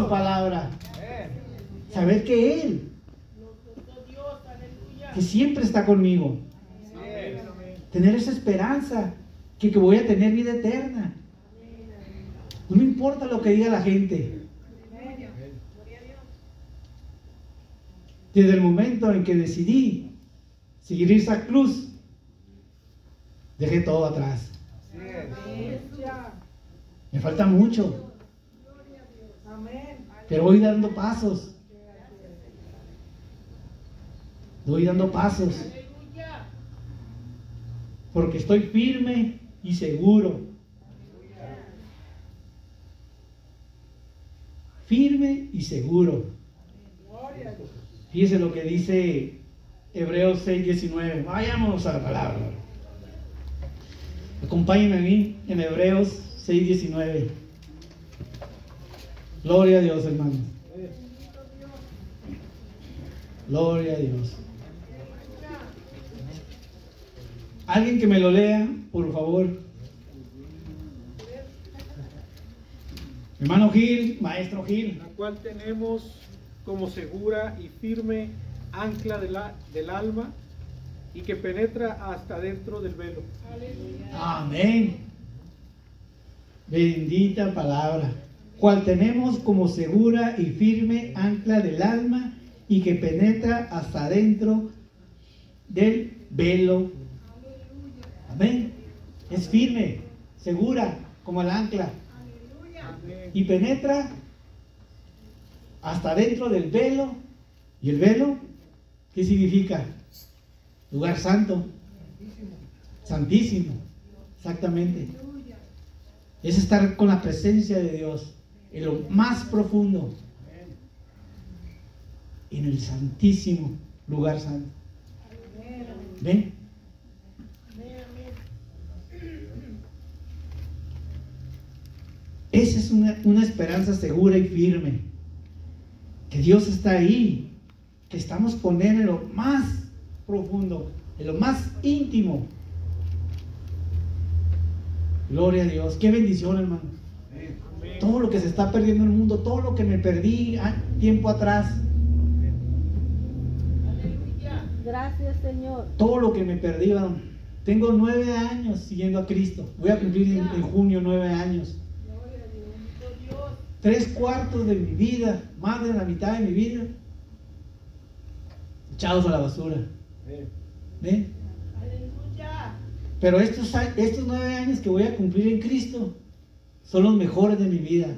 su palabra. Saber que Él, que siempre está conmigo. Tener esa esperanza que, que voy a tener vida eterna. No me importa lo que diga la gente. Desde el momento en que decidí seguir esa cruz, dejé todo atrás. Me falta mucho. Pero voy dando pasos. Voy dando pasos. Porque estoy firme y seguro. Firme y seguro. Fíjese lo que dice Hebreos 6:19. Vayamos a la palabra. Acompáñenme a mí en Hebreos 6:19. Gloria a Dios, hermanos. Gloria a Dios. Alguien que me lo lea, por favor. Hermano Gil, maestro Gil. La cual tenemos como segura y firme ancla de la, del alma y que penetra hasta dentro del velo. Amén. Bendita palabra. Cual tenemos como segura y firme ancla del alma y que penetra hasta dentro del velo. Amén. Es firme, segura, como el ancla. Y penetra hasta dentro del velo. ¿Y el velo? ¿Qué significa? Lugar santo. Santísimo. Exactamente. Es estar con la presencia de Dios en lo más profundo. En el santísimo lugar santo. ¿Ven? Esa es una, una esperanza segura y firme. Que Dios está ahí. Que estamos con Él en lo más profundo, en lo más íntimo. Gloria a Dios. Qué bendición, hermano. Todo lo que se está perdiendo en el mundo, todo lo que me perdí tiempo atrás, Gracias, Señor. todo lo que me perdí, varón. Tengo nueve años siguiendo a Cristo. Voy a cumplir en, en junio nueve años. Tres cuartos de mi vida, más de la mitad de mi vida, echados a la basura. ¿Ven? Pero estos, estos nueve años que voy a cumplir en Cristo son los mejores de mi vida.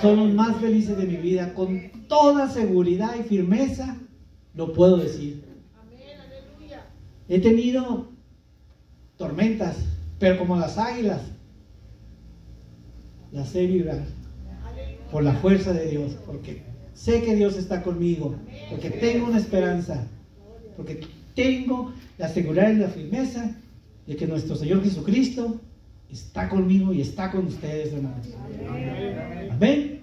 Son los más felices de mi vida. Con toda seguridad y firmeza lo puedo decir. He tenido tormentas, pero como las águilas, las sé vibrar por la fuerza de Dios, porque sé que Dios está conmigo, porque tengo una esperanza, porque tengo la seguridad y la firmeza de que nuestro Señor Jesucristo está conmigo y está con ustedes, hermanos. Amén.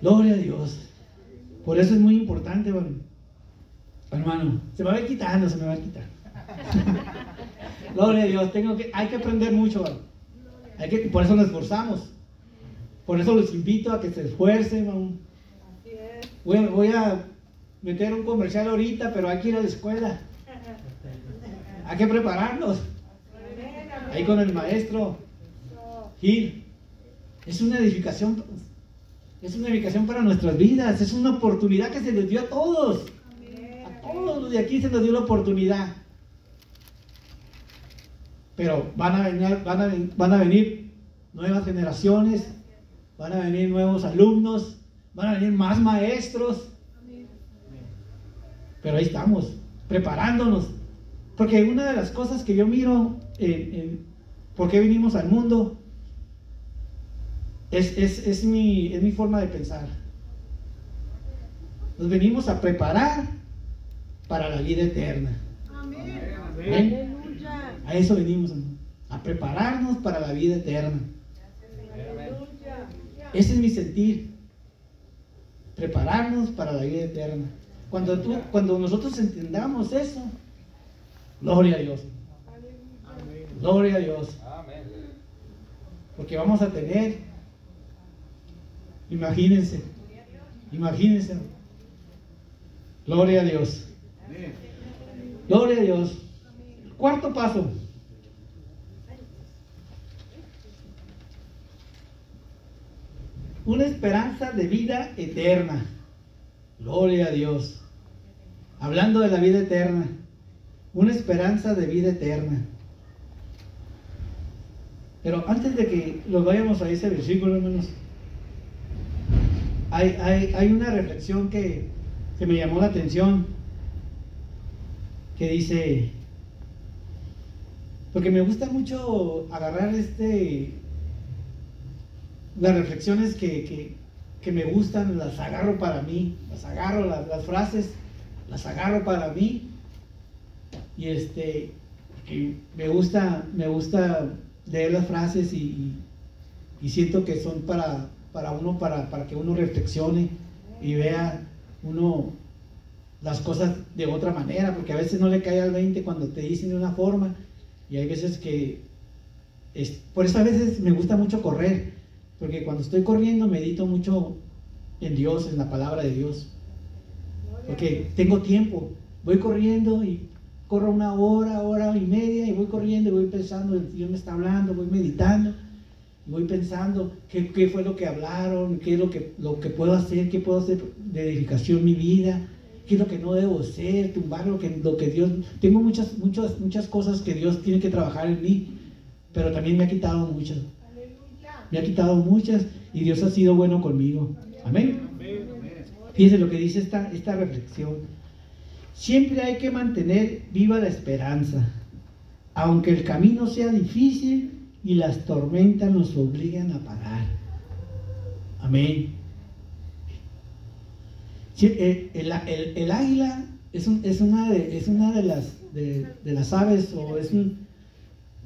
Gloria a Dios. Por eso es muy importante, hermano. Hermano, se me va a ir quitando, se me va a quitar. Gloria a Dios, tengo que, hay que aprender mucho, hermano. Hay que, por eso nos esforzamos. Por eso los invito a que se esfuercen, hermano. Voy voy a meter un comercial ahorita, pero hay que ir a la escuela. Hay que prepararnos. Ahí con el maestro Gil. Es una edificación. Es una edificación para nuestras vidas. Es una oportunidad que se les dio a todos. A todos los de aquí se nos dio la oportunidad. Pero van a venir, van a, van a venir nuevas generaciones, van a venir nuevos alumnos, van a venir más maestros. Pero ahí estamos, preparándonos. Porque una de las cosas que yo miro en, en por qué vinimos al mundo es, es- es mi, es mi forma de pensar. Nos venimos a preparar para la vida eterna. Amén. Aleluya. A eso venimos, a prepararnos para la vida eterna. Ese es mi sentir. Prepararnos para la vida eterna. Cuando, tú, cuando nosotros entendamos eso, gloria a Dios. Gloria a Dios. Porque vamos a tener Imagínense. Imagínense. Gloria a Dios. Gloria a Dios. Cuarto paso. Una esperanza de vida eterna. Gloria a Dios. Hablando de la vida eterna. Una esperanza de vida eterna. Pero antes de que nos vayamos a ese versículo, hermanos, hay, hay, hay una reflexión que, que me llamó la atención, que dice, porque me gusta mucho agarrar este, las reflexiones que, que, me gustan, las agarro para mí, las agarro, las, las frases, las agarro para mí, y este, que me gusta, me gusta leer las frases y, y siento que son para, para uno, para, para que uno reflexione y vea uno las cosas de otra manera, porque a veces no le cae al 20 cuando te dicen de una forma y hay veces que, es, por eso a veces me gusta mucho correr, porque cuando estoy corriendo medito mucho en Dios, en la palabra de Dios, porque tengo tiempo, voy corriendo y corro una hora, hora y media y voy corriendo y voy pensando, Dios me está hablando, voy meditando voy pensando qué, qué, fue lo que hablaron, qué es lo que, lo que puedo hacer, qué puedo hacer de edificación en mi vida, qué es lo que no debo hacer, tumbar lo que, lo que Dios... Tengo muchas, muchas, muchas cosas que Dios tiene que trabajar en mí, pero también me ha quitado muchas. Me ha quitado muchas y Dios ha sido bueno conmigo. Amén. Fíjense lo que dice esta, esta reflexión. Siempre hay que mantener viva la esperanza. Aunque el camino sea difícil, y las tormentas nos obligan a parar. Amén. El, el, el, águila es, un, es, una de, las, de las aves o es un,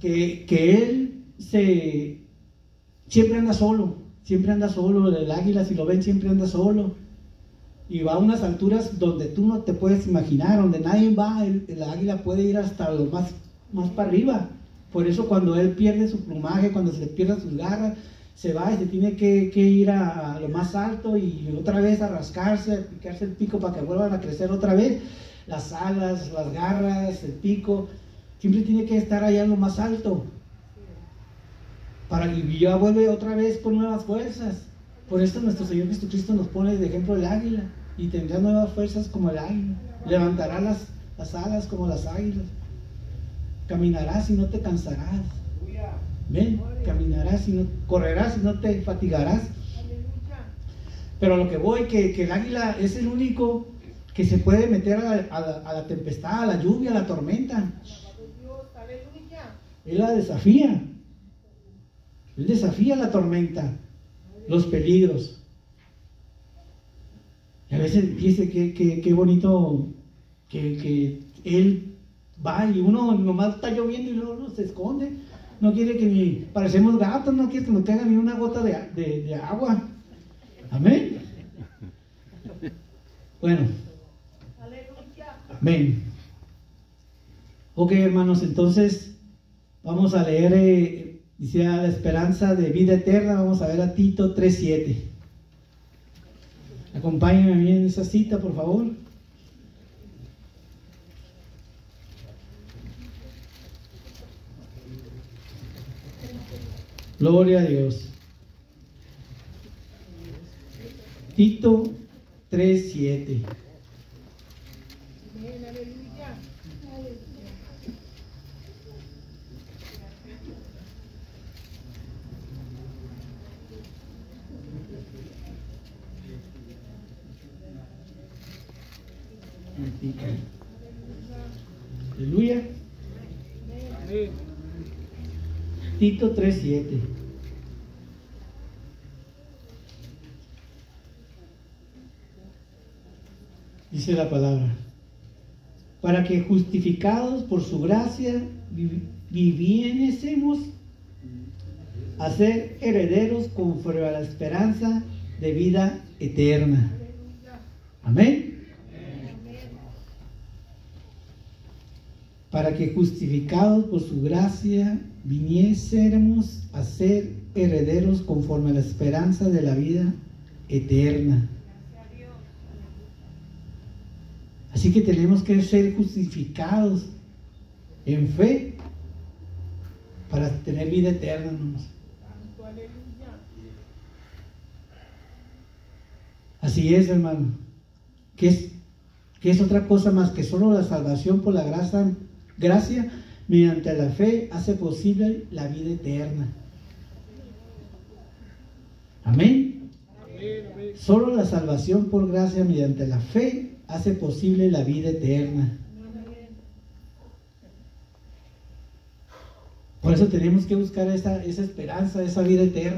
que, que, él se siempre anda solo, siempre anda solo, el águila si lo ven siempre anda solo y va a unas alturas donde tú no te puedes imaginar, donde nadie va, el, águila puede ir hasta lo más, más para arriba por eso cuando él pierde su plumaje, cuando se le pierden sus garras, se va y se tiene que, ir a, lo más alto y otra vez a rascarse, a picarse el pico para que vuelvan a crecer otra vez. Las alas, las garras, el pico, siempre tiene que estar allá en lo más alto. Para que ya vuelve otra vez con nuevas fuerzas. Por eso nuestro Señor Jesucristo nos pone de ejemplo el águila y tendrá nuevas fuerzas como el águila. Levantará las, las alas como las águilas. Caminarás y no te cansarás. Ven, caminarás y no correrás y no te fatigarás. Pero lo que voy, que, que, el águila es el único que se puede meter a la, a, la, a la, tempestad, a la lluvia, a la tormenta. Él la desafía. Él desafía la tormenta, los peligros. A veces dice que, que, que bonito que, que él va y uno nomás está lloviendo y luego se esconde. No quiere que ni parecemos gatos, no quiere que nos caiga ni una gota de, de, de agua. Amén. Bueno. Amén. Ok, hermanos, entonces vamos a leer, eh, dice la esperanza de vida eterna, vamos a ver a Tito 3.7. Acompáñenme a mí en esa cita, por favor. Gloria a Dios. Tito 3:7. Aleluya. Tito 3:7. Dice la palabra, para que justificados por su gracia viviésemos a ser herederos conforme a la esperanza de vida eterna. Amén. Para que justificados por su gracia viniésemos a ser herederos conforme a la esperanza de la vida eterna. Así que tenemos que ser justificados en fe para tener vida eterna. Así es, hermano. ¿Qué es, qué es otra cosa más que solo la salvación por la gracia, gracia mediante la fe hace posible la vida eterna? Amén. Solo la salvación por gracia mediante la fe hace posible la vida eterna. Por eso tenemos que buscar esa, esa esperanza, esa vida eterna.